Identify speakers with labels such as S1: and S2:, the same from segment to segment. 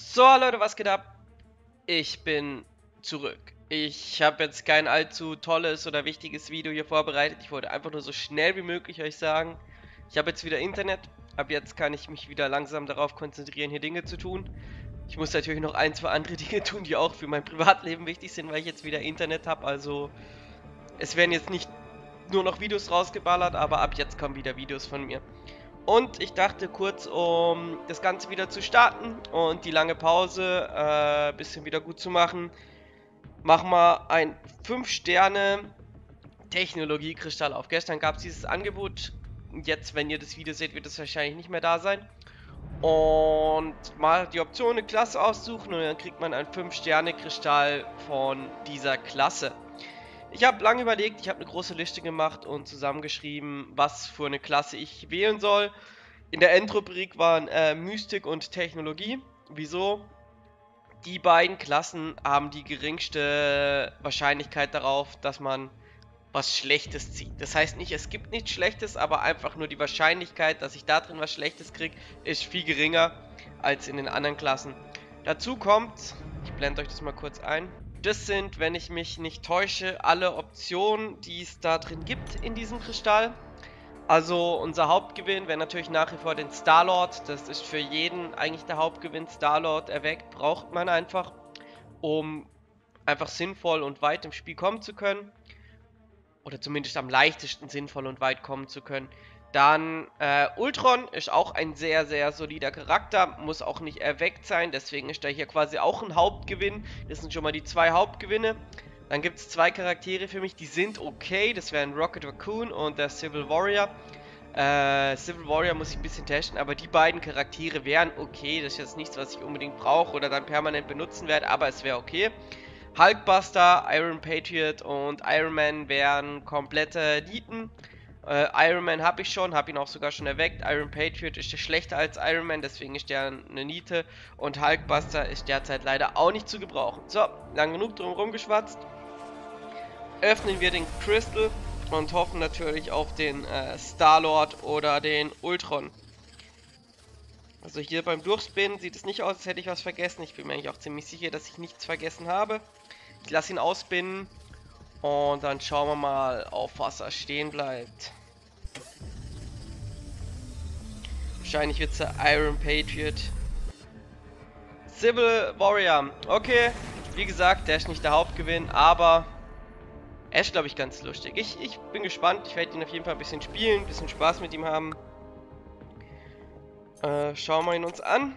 S1: So Leute, was geht ab? Ich bin zurück. Ich habe jetzt kein allzu tolles oder wichtiges Video hier vorbereitet. Ich wollte einfach nur so schnell wie möglich euch sagen, ich habe jetzt wieder Internet. Ab jetzt kann ich mich wieder langsam darauf konzentrieren, hier Dinge zu tun. Ich muss natürlich noch ein, zwei andere Dinge tun, die auch für mein Privatleben wichtig sind, weil ich jetzt wieder Internet habe. Also es werden jetzt nicht nur noch Videos rausgeballert, aber ab jetzt kommen wieder Videos von mir. Und ich dachte kurz, um das Ganze wieder zu starten und die lange Pause ein äh, bisschen wieder gut zu machen, machen wir ein 5 Sterne Technologie-Kristall auf. Gestern gab es dieses Angebot. Jetzt, wenn ihr das Video seht, wird es wahrscheinlich nicht mehr da sein. Und mal die Option eine Klasse aussuchen und dann kriegt man ein 5 Sterne Kristall von dieser Klasse. Ich habe lange überlegt, ich habe eine große Liste gemacht und zusammengeschrieben, was für eine Klasse ich wählen soll. In der Endrubrik waren äh, Mystik und Technologie. Wieso? Die beiden Klassen haben die geringste Wahrscheinlichkeit darauf, dass man was Schlechtes zieht. Das heißt nicht, es gibt nichts Schlechtes, aber einfach nur die Wahrscheinlichkeit, dass ich da drin was Schlechtes kriege, ist viel geringer als in den anderen Klassen. Dazu kommt, ich blende euch das mal kurz ein, das sind, wenn ich mich nicht täusche, alle Optionen, die es da drin gibt in diesem Kristall. Also unser Hauptgewinn wäre natürlich nach wie vor den Starlord. Das ist für jeden eigentlich der Hauptgewinn. Starlord erweckt braucht man einfach, um einfach sinnvoll und weit im Spiel kommen zu können. Oder zumindest am leichtesten sinnvoll und weit kommen zu können. Dann äh, Ultron ist auch ein sehr, sehr solider Charakter, muss auch nicht erweckt sein, deswegen ist da hier quasi auch ein Hauptgewinn. Das sind schon mal die zwei Hauptgewinne. Dann gibt es zwei Charaktere für mich, die sind okay, das wären Rocket Raccoon und der Civil Warrior. Äh, Civil Warrior muss ich ein bisschen testen, aber die beiden Charaktere wären okay. Das ist jetzt nichts, was ich unbedingt brauche oder dann permanent benutzen werde, aber es wäre okay. Hulkbuster, Iron Patriot und Iron Man wären komplette Nieten. Äh, Iron Man habe ich schon, habe ihn auch sogar schon erweckt. Iron Patriot ist schlechter als Iron Man, deswegen ist der eine Niete. Und Hulkbuster ist derzeit leider auch nicht zu gebrauchen. So, lang genug drum rumgeschwatzt. Öffnen wir den Crystal und hoffen natürlich auf den äh, Star-Lord oder den Ultron. Also hier beim Durchspinnen sieht es nicht aus, als hätte ich was vergessen. Ich bin mir eigentlich auch ziemlich sicher, dass ich nichts vergessen habe. Ich lasse ihn ausspinnen und dann schauen wir mal, auf was er stehen bleibt. Wahrscheinlich wird es der Iron Patriot. Civil Warrior. Okay, wie gesagt, der ist nicht der Hauptgewinn, aber er ist, glaube ich, ganz lustig. Ich, ich bin gespannt. Ich werde ihn auf jeden Fall ein bisschen spielen, ein bisschen Spaß mit ihm haben. Äh, schauen wir ihn uns an.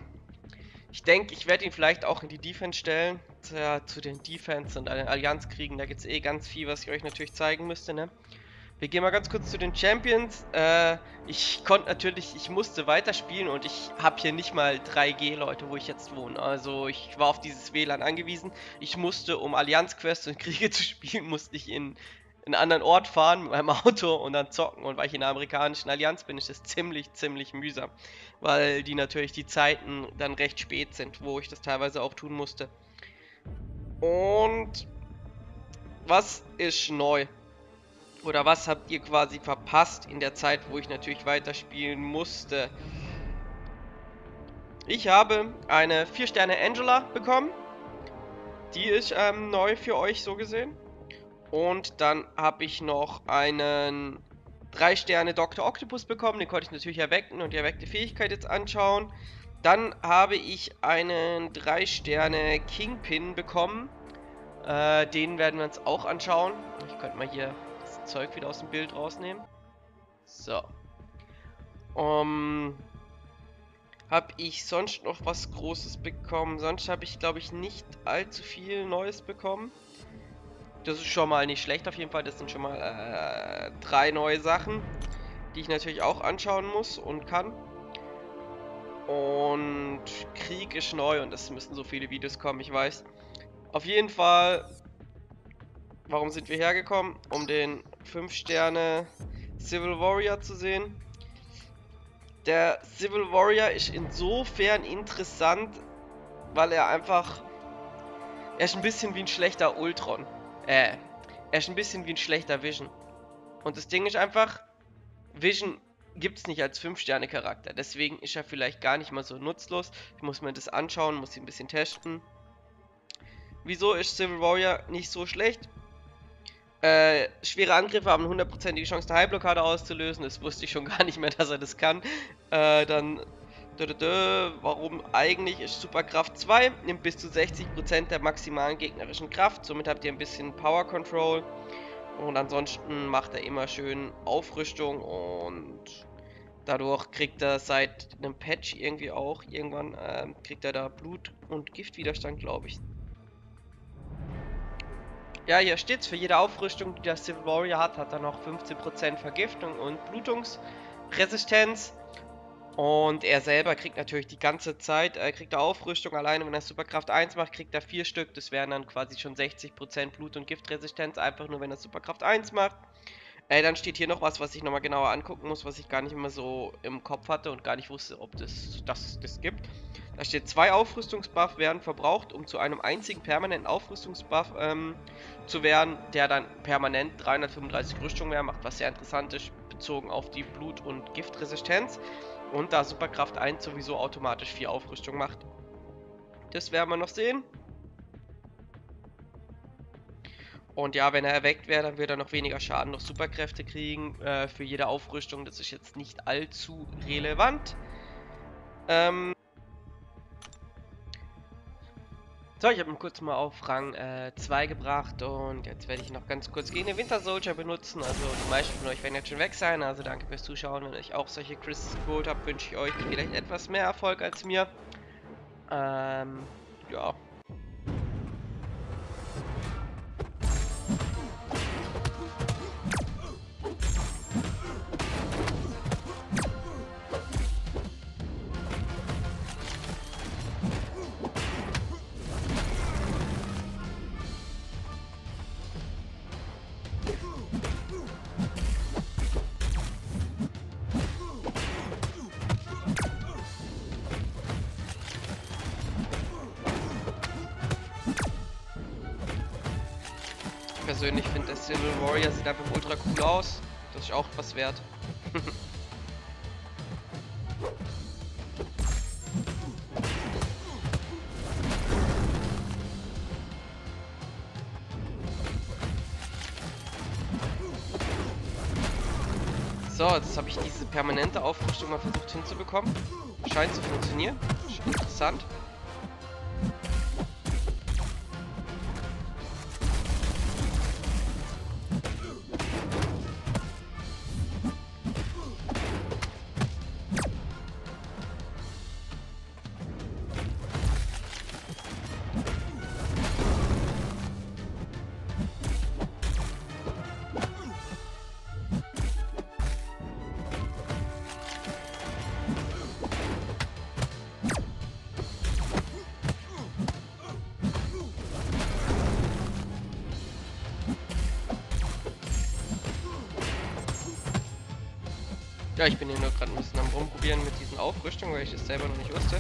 S1: Ich denke, ich werde ihn vielleicht auch in die Defense stellen. Zu, zu den Defense und den Allianzkriegen. Da gibt es eh ganz viel, was ich euch natürlich zeigen müsste, ne? Wir gehen mal ganz kurz zu den Champions. Äh, ich konnte natürlich, ich musste weiterspielen und ich habe hier nicht mal 3G, Leute, wo ich jetzt wohne. Also ich war auf dieses WLAN angewiesen. Ich musste, um Allianzquests und Kriege zu spielen, musste ich in einen anderen Ort fahren mit meinem Auto und dann zocken. Und weil ich in der amerikanischen Allianz bin, ist das ziemlich, ziemlich mühsam. Weil die natürlich die Zeiten dann recht spät sind, wo ich das teilweise auch tun musste. Und was ist neu? Oder was habt ihr quasi verpasst in der Zeit, wo ich natürlich weiterspielen musste? Ich habe eine 4 Sterne Angela bekommen. Die ist ähm, neu für euch so gesehen. Und dann habe ich noch einen 3 Sterne Dr. Octopus bekommen. Den konnte ich natürlich erwecken und die erweckte Fähigkeit jetzt anschauen. Dann habe ich einen 3 Sterne Kingpin bekommen. Äh, den werden wir uns auch anschauen. Ich könnte mal hier Zeug wieder aus dem Bild rausnehmen. So. Um, habe ich sonst noch was Großes bekommen? Sonst habe ich, glaube ich, nicht allzu viel Neues bekommen. Das ist schon mal nicht schlecht auf jeden Fall. Das sind schon mal äh, drei neue Sachen, die ich natürlich auch anschauen muss und kann. Und Krieg ist neu und es müssen so viele Videos kommen, ich weiß. Auf jeden Fall, warum sind wir hergekommen? Um den 5 Sterne Civil Warrior zu sehen. Der Civil Warrior ist insofern interessant, weil er einfach... Er ist ein bisschen wie ein schlechter Ultron. Äh, er ist ein bisschen wie ein schlechter Vision. Und das Ding ist einfach, Vision gibt es nicht als 5-Sterne-Charakter. Deswegen ist er vielleicht gar nicht mal so nutzlos. Ich muss mir das anschauen, muss ihn ein bisschen testen. Wieso ist Civil Warrior nicht so schlecht? Äh, schwere Angriffe haben hundertprozentige Chance, eine Heilblockade auszulösen. Das wusste ich schon gar nicht mehr, dass er das kann. Äh, dann Warum eigentlich ist Superkraft 2, nimmt bis zu 60% der maximalen gegnerischen Kraft, somit habt ihr ein bisschen Power Control und ansonsten macht er immer schön Aufrüstung und dadurch kriegt er seit einem Patch irgendwie auch irgendwann, äh, kriegt er da Blut- und Giftwiderstand, glaube ich. Ja, hier steht's, für jede Aufrüstung, die der Civil Warrior hat, hat er noch 15% Vergiftung und Blutungsresistenz. Und er selber kriegt natürlich die ganze Zeit, er kriegt er Aufrüstung, alleine wenn er Superkraft 1 macht, kriegt er 4 Stück. Das wären dann quasi schon 60% Blut- und Giftresistenz, einfach nur wenn er Superkraft 1 macht. Äh, dann steht hier noch was, was ich nochmal genauer angucken muss, was ich gar nicht immer so im Kopf hatte und gar nicht wusste, ob das das, das gibt. Da steht, zwei Aufrüstungsbuff werden verbraucht, um zu einem einzigen permanenten Aufrüstungsbuff ähm, zu werden, der dann permanent 335 Rüstung mehr macht, was sehr interessant ist, bezogen auf die Blut- und Giftresistenz. Und da Superkraft 1 sowieso automatisch 4 Aufrüstung macht. Das werden wir noch sehen. Und ja, wenn er erweckt wäre, dann würde er noch weniger Schaden, noch Superkräfte kriegen äh, für jede Aufrüstung. Das ist jetzt nicht allzu relevant. Ähm So, ich habe ihn kurz mal auf Rang 2 äh, gebracht und jetzt werde ich noch ganz kurz gegen den Winter Soldier benutzen. Also die meisten von euch werden jetzt schon weg sein, also danke fürs Zuschauen. Wenn euch auch solche Crystals geholt habt, wünsche ich euch vielleicht etwas mehr Erfolg als mir. Ähm, ja. Persönlich finde, der Civil Warrior sieht einfach ultra cool aus. Das ist auch was wert. so, jetzt habe ich diese permanente Aufrüstung mal versucht hinzubekommen. Scheint zu funktionieren. Interessant. Ja, ich bin hier nur gerade ein bisschen am rumprobieren mit diesen Aufrüstungen, weil ich es selber noch nicht wusste.